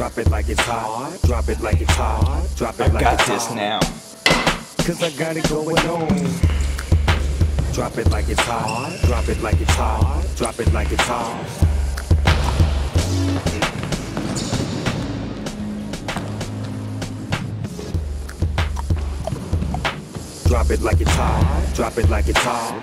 Drop it like it's hot. Drop it like it's hot. Drop it I like got it's this hot. now. Cause I got it going on. Drop it like it's hot. Drop it like it's hot. Drop it like it's hot. Drop it like it's hot. Drop it like it's hot.